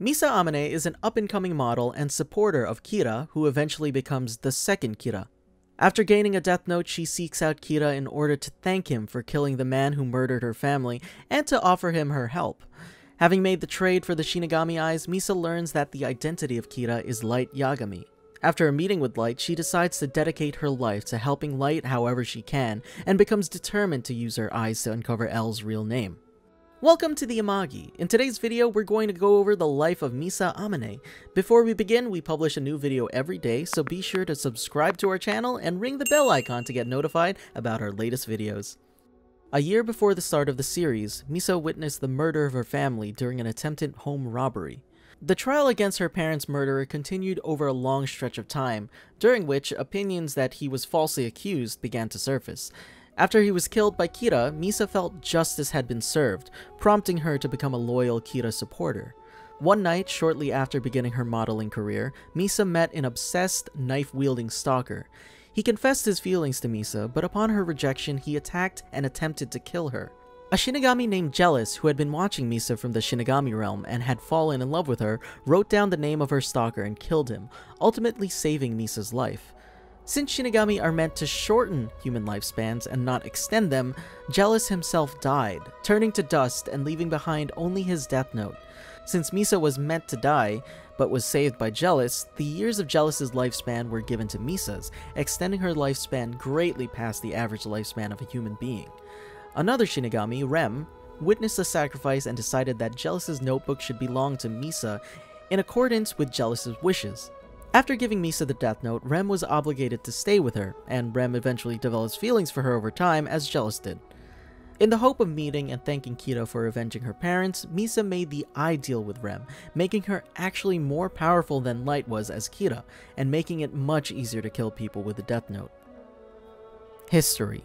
Misa Amane is an up-and-coming model and supporter of Kira, who eventually becomes the second Kira. After gaining a death note, she seeks out Kira in order to thank him for killing the man who murdered her family and to offer him her help. Having made the trade for the Shinigami Eyes, Misa learns that the identity of Kira is Light Yagami. After a meeting with Light, she decides to dedicate her life to helping Light however she can, and becomes determined to use her eyes to uncover L's real name. Welcome to the Amagi. In today's video, we're going to go over the life of Misa Amane. Before we begin, we publish a new video every day, so be sure to subscribe to our channel and ring the bell icon to get notified about our latest videos. A year before the start of the series, Misa witnessed the murder of her family during an attempted home robbery. The trial against her parents' murderer continued over a long stretch of time, during which opinions that he was falsely accused began to surface. After he was killed by Kira, Misa felt justice had been served, prompting her to become a loyal Kira supporter. One night, shortly after beginning her modeling career, Misa met an obsessed, knife-wielding stalker. He confessed his feelings to Misa, but upon her rejection, he attacked and attempted to kill her. A Shinigami named Gelus, who had been watching Misa from the Shinigami realm and had fallen in love with her, wrote down the name of her stalker and killed him, ultimately saving Misa's life. Since Shinigami are meant to shorten human lifespans and not extend them, Gelus himself died, turning to dust and leaving behind only his death note. Since Misa was meant to die, but was saved by Gelus, the years of Gelus's lifespan were given to Misa's, extending her lifespan greatly past the average lifespan of a human being. Another Shinigami, Rem, witnessed the sacrifice and decided that Gelus's notebook should belong to Misa in accordance with Gelus's wishes. After giving Misa the death note, Rem was obligated to stay with her, and Rem eventually develops feelings for her over time, as Gelus did. In the hope of meeting and thanking Kira for avenging her parents, Misa made the eye deal with Rem, making her actually more powerful than Light was as Kira, and making it much easier to kill people with the death note. History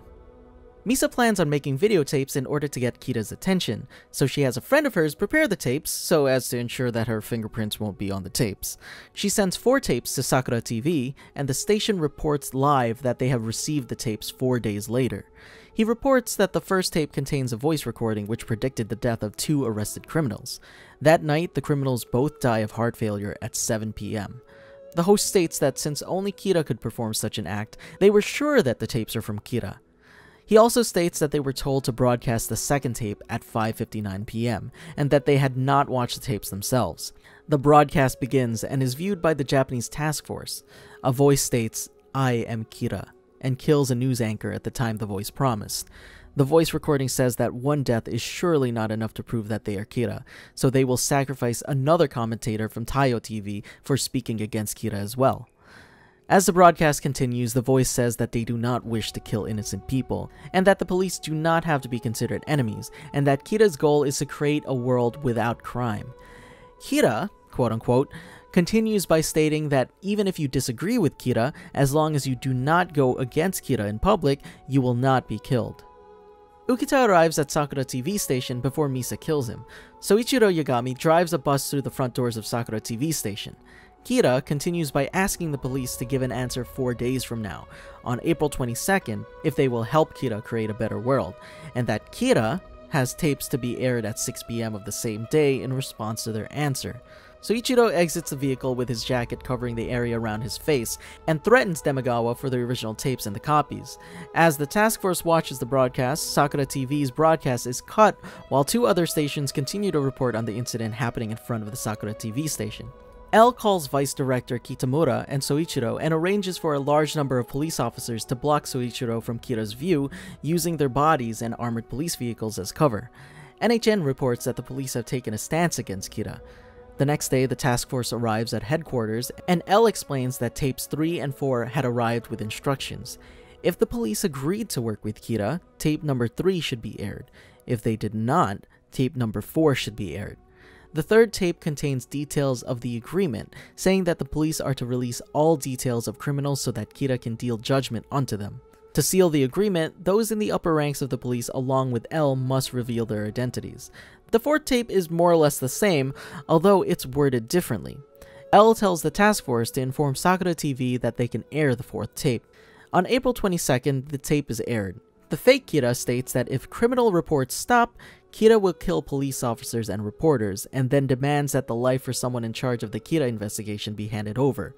Misa plans on making videotapes in order to get Kira's attention, so she has a friend of hers prepare the tapes so as to ensure that her fingerprints won't be on the tapes. She sends four tapes to Sakura TV, and the station reports live that they have received the tapes four days later. He reports that the first tape contains a voice recording which predicted the death of two arrested criminals. That night, the criminals both die of heart failure at 7 p.m. The host states that since only Kira could perform such an act, they were sure that the tapes are from Kira. He also states that they were told to broadcast the second tape at 5.59 p.m., and that they had not watched the tapes themselves. The broadcast begins and is viewed by the Japanese task force. A voice states, I am Kira, and kills a news anchor at the time the voice promised. The voice recording says that one death is surely not enough to prove that they are Kira, so they will sacrifice another commentator from Taiyo TV for speaking against Kira as well. As the broadcast continues, the voice says that they do not wish to kill innocent people, and that the police do not have to be considered enemies, and that Kira's goal is to create a world without crime. Kira, quote unquote, continues by stating that even if you disagree with Kira, as long as you do not go against Kira in public, you will not be killed. Ukita arrives at Sakura TV station before Misa kills him. Soichiro Yagami drives a bus through the front doors of Sakura TV station. Kira continues by asking the police to give an answer four days from now, on April 22nd, if they will help Kira create a better world, and that Kira has tapes to be aired at 6pm of the same day in response to their answer. Soichiro exits the vehicle with his jacket covering the area around his face and threatens Demegawa for the original tapes and the copies. As the task force watches the broadcast, Sakura TV's broadcast is cut while two other stations continue to report on the incident happening in front of the Sakura TV station. L calls Vice Director Kitamura and Soichiro and arranges for a large number of police officers to block Soichiro from Kira's view using their bodies and armored police vehicles as cover. NHN reports that the police have taken a stance against Kira. The next day, the task force arrives at headquarters, and L explains that tapes 3 and 4 had arrived with instructions. If the police agreed to work with Kira, tape number 3 should be aired. If they did not, tape number 4 should be aired. The third tape contains details of the agreement, saying that the police are to release all details of criminals so that Kira can deal judgment onto them. To seal the agreement, those in the upper ranks of the police along with L must reveal their identities. The fourth tape is more or less the same, although it's worded differently. L tells the task force to inform Sakura TV that they can air the fourth tape. On April 22nd, the tape is aired. The fake Kira states that if criminal reports stop, Kira will kill police officers and reporters, and then demands that the life for someone in charge of the Kira investigation be handed over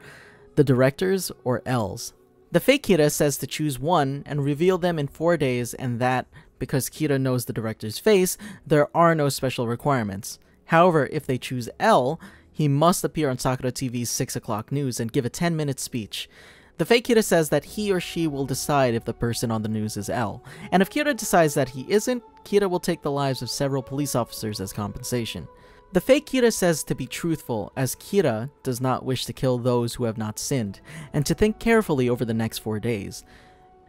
the directors or L's. The fake Kira says to choose one and reveal them in four days, and that, because Kira knows the director's face, there are no special requirements. However, if they choose L, he must appear on Sakura TV's 6 o'clock news and give a 10 minute speech. The fake Kira says that he or she will decide if the person on the news is L, and if Kira decides that he isn't, Kira will take the lives of several police officers as compensation. The fake Kira says to be truthful, as Kira does not wish to kill those who have not sinned, and to think carefully over the next four days.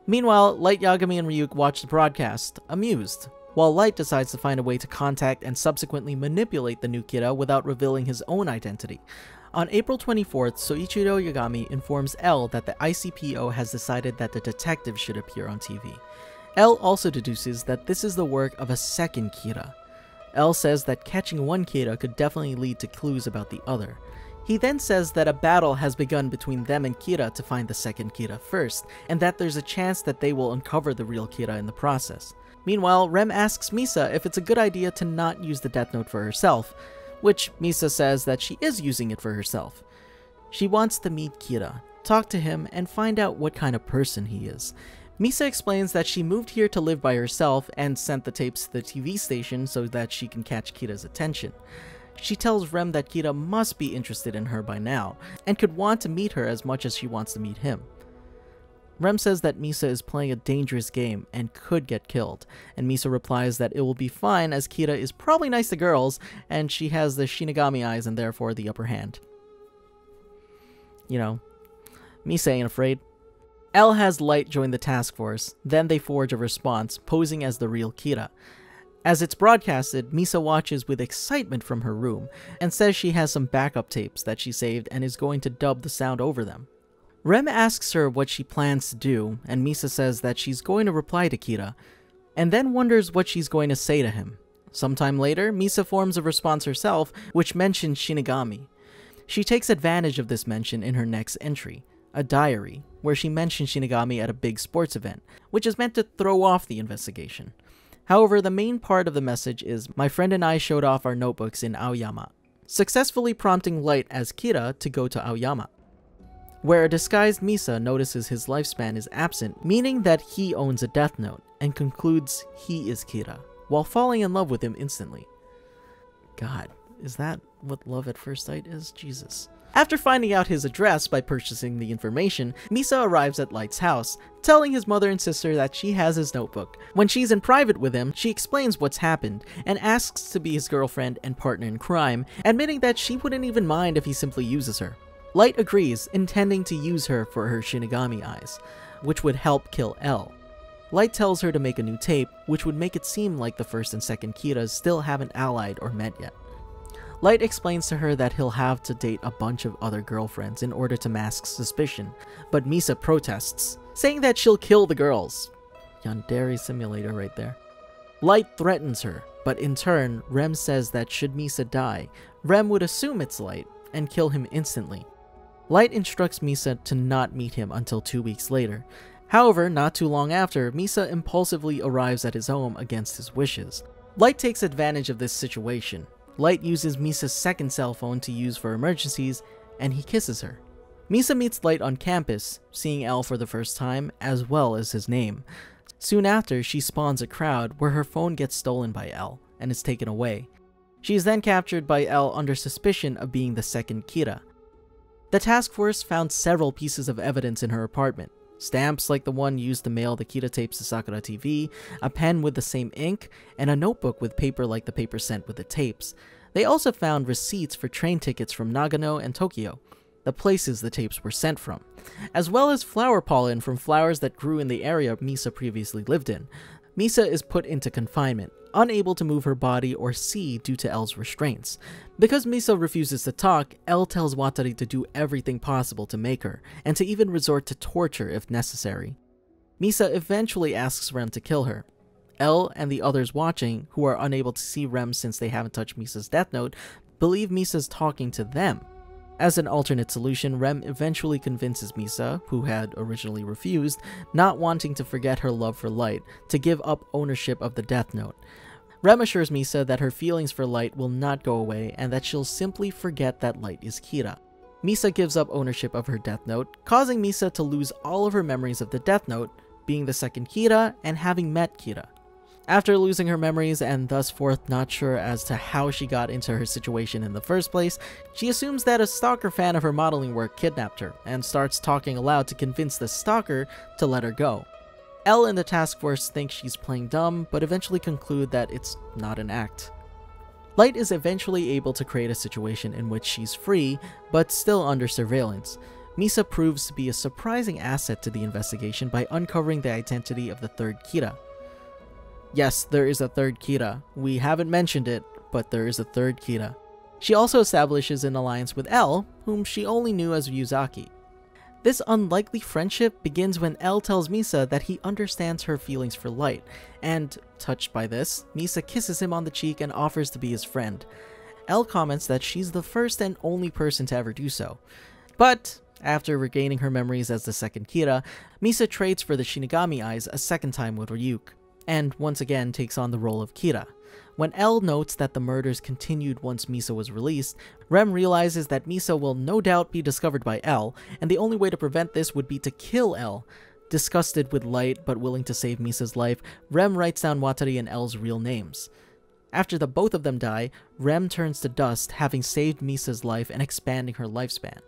Meanwhile, Light Yagami and Ryuk watch the broadcast, amused, while Light decides to find a way to contact and subsequently manipulate the new Kira without revealing his own identity. On April 24th, Soichiro Yagami informs L that the ICPO has decided that the detective should appear on TV. L also deduces that this is the work of a second Kira. L says that catching one Kira could definitely lead to clues about the other. He then says that a battle has begun between them and Kira to find the second Kira first, and that there's a chance that they will uncover the real Kira in the process. Meanwhile, Rem asks Misa if it's a good idea to not use the Death Note for herself, which Misa says that she is using it for herself. She wants to meet Kira, talk to him, and find out what kind of person he is. Misa explains that she moved here to live by herself and sent the tapes to the TV station so that she can catch Kira's attention. She tells Rem that Kira must be interested in her by now, and could want to meet her as much as she wants to meet him. Rem says that Misa is playing a dangerous game and could get killed, and Misa replies that it will be fine as Kira is probably nice to girls and she has the Shinigami eyes and therefore the upper hand. You know, Misa ain't afraid. L has Light join the task force, then they forge a response, posing as the real Kira. As it's broadcasted, Misa watches with excitement from her room and says she has some backup tapes that she saved and is going to dub the sound over them. Rem asks her what she plans to do, and Misa says that she's going to reply to Kira, and then wonders what she's going to say to him. Sometime later, Misa forms a response herself, which mentions Shinigami. She takes advantage of this mention in her next entry, a diary, where she mentions Shinigami at a big sports event, which is meant to throw off the investigation. However, the main part of the message is My friend and I showed off our notebooks in Aoyama, successfully prompting Light as Kira to go to Aoyama where a disguised Misa notices his lifespan is absent, meaning that he owns a Death Note, and concludes he is Kira, while falling in love with him instantly. God, is that what love at first sight is? Jesus. After finding out his address by purchasing the information, Misa arrives at Light's house, telling his mother and sister that she has his notebook. When she's in private with him, she explains what's happened, and asks to be his girlfriend and partner in crime, admitting that she wouldn't even mind if he simply uses her. Light agrees, intending to use her for her Shinigami eyes, which would help kill L. Light tells her to make a new tape, which would make it seem like the first and second Kiras still haven't allied or met yet. Light explains to her that he'll have to date a bunch of other girlfriends in order to mask suspicion, but Misa protests, saying that she'll kill the girls. Yandere simulator right there. Light threatens her, but in turn, Rem says that should Misa die, Rem would assume it's Light and kill him instantly. Light instructs Misa to not meet him until two weeks later. However, not too long after, Misa impulsively arrives at his home against his wishes. Light takes advantage of this situation. Light uses Misa's second cell phone to use for emergencies, and he kisses her. Misa meets Light on campus, seeing L for the first time, as well as his name. Soon after, she spawns a crowd where her phone gets stolen by L and is taken away. She is then captured by L under suspicion of being the second Kira. The task force found several pieces of evidence in her apartment. Stamps like the one used to mail the Kira tapes to Sakura TV, a pen with the same ink, and a notebook with paper like the paper sent with the tapes. They also found receipts for train tickets from Nagano and Tokyo, the places the tapes were sent from, as well as flower pollen from flowers that grew in the area Misa previously lived in. Misa is put into confinement, unable to move her body or see due to L's restraints. Because Misa refuses to talk, L tells Watari to do everything possible to make her, and to even resort to torture if necessary. Misa eventually asks Rem to kill her. L and the others watching, who are unable to see Rem since they haven't touched Misa's death note, believe Misa's talking to them, as an alternate solution, Rem eventually convinces Misa, who had originally refused, not wanting to forget her love for Light, to give up ownership of the Death Note. Rem assures Misa that her feelings for Light will not go away and that she'll simply forget that Light is Kira. Misa gives up ownership of her Death Note, causing Misa to lose all of her memories of the Death Note, being the second Kira and having met Kira. After losing her memories and thus forth not sure as to how she got into her situation in the first place, she assumes that a stalker fan of her modeling work kidnapped her and starts talking aloud to convince the stalker to let her go. L and the task force think she's playing dumb, but eventually conclude that it's not an act. Light is eventually able to create a situation in which she's free, but still under surveillance. Misa proves to be a surprising asset to the investigation by uncovering the identity of the third Kira. Yes, there is a third Kira. We haven't mentioned it, but there is a third Kira. She also establishes an alliance with L, whom she only knew as Ryuzaki. This unlikely friendship begins when L tells Misa that he understands her feelings for Light, and, touched by this, Misa kisses him on the cheek and offers to be his friend. L comments that she's the first and only person to ever do so. But, after regaining her memories as the second Kira, Misa trades for the Shinigami eyes a second time with Ryuk and once again takes on the role of Kira. When L notes that the murders continued once Misa was released, Rem realizes that Misa will no doubt be discovered by L, and the only way to prevent this would be to kill L. Disgusted with Light but willing to save Misa's life, Rem writes down Watari and L's real names. After the both of them die, Rem turns to dust, having saved Misa's life and expanding her lifespan.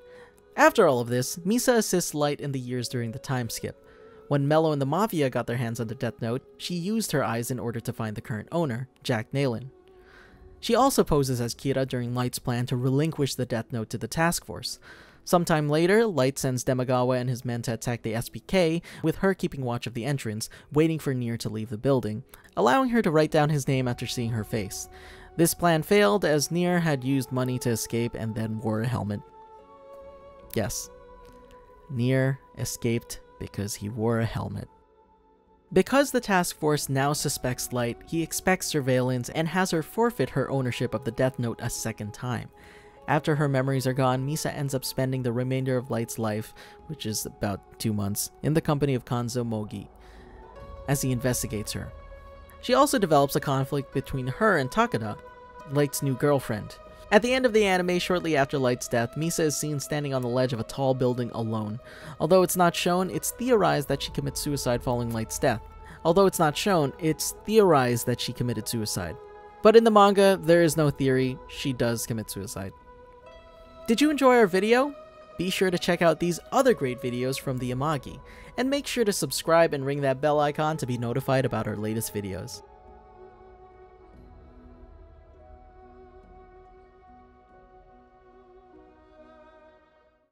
After all of this, Misa assists Light in the years during the time skip. When Mello and the Mafia got their hands on the Death Note, she used her eyes in order to find the current owner, Jack Neylon. She also poses as Kira during Light's plan to relinquish the Death Note to the task force. Sometime later, Light sends Demegawa and his men to attack the SPK, with her keeping watch of the entrance, waiting for Near to leave the building, allowing her to write down his name after seeing her face. This plan failed as Near had used money to escape and then wore a helmet. Yes, Near escaped because he wore a helmet. Because the task force now suspects Light, he expects surveillance and has her forfeit her ownership of the Death Note a second time. After her memories are gone, Misa ends up spending the remainder of Light's life, which is about two months, in the company of Kanzo Mogi, as he investigates her. She also develops a conflict between her and Takada, Light's new girlfriend. At the end of the anime, shortly after Light's death, Misa is seen standing on the ledge of a tall building alone. Although it's not shown, it's theorized that she commits suicide following Light's death. Although it's not shown, it's theorized that she committed suicide. But in the manga, there is no theory, she does commit suicide. Did you enjoy our video? Be sure to check out these other great videos from the Amagi, and make sure to subscribe and ring that bell icon to be notified about our latest videos.